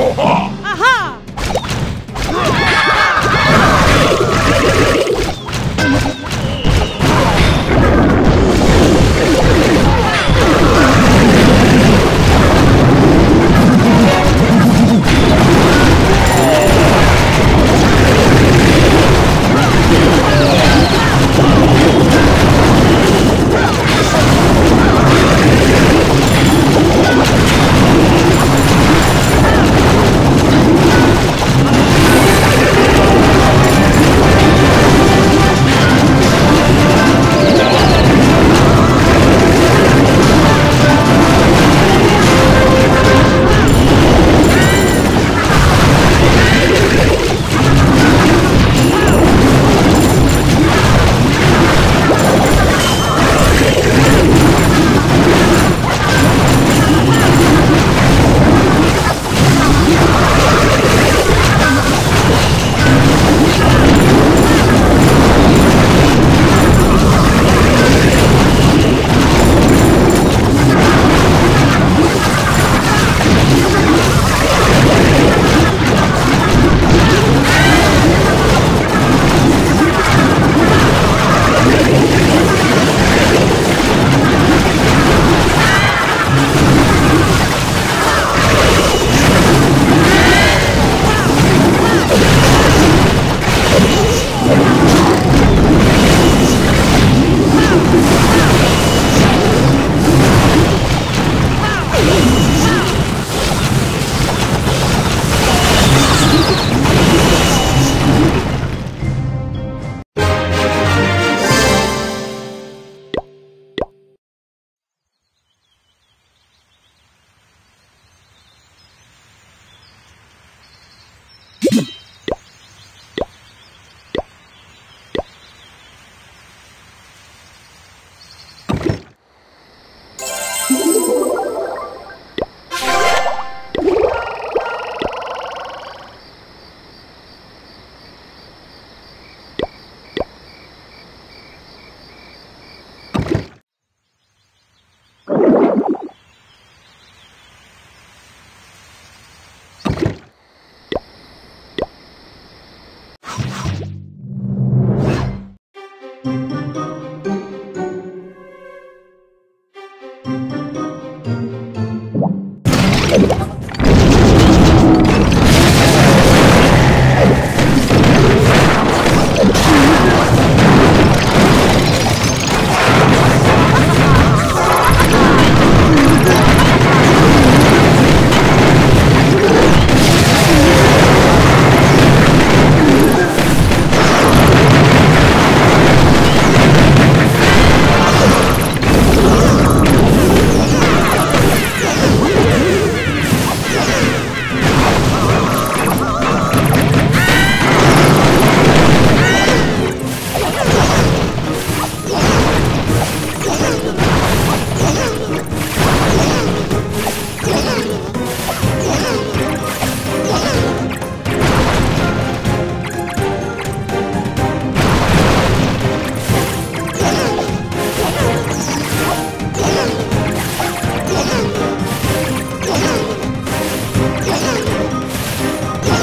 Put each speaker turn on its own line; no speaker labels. Oh,
you thank you Let's go.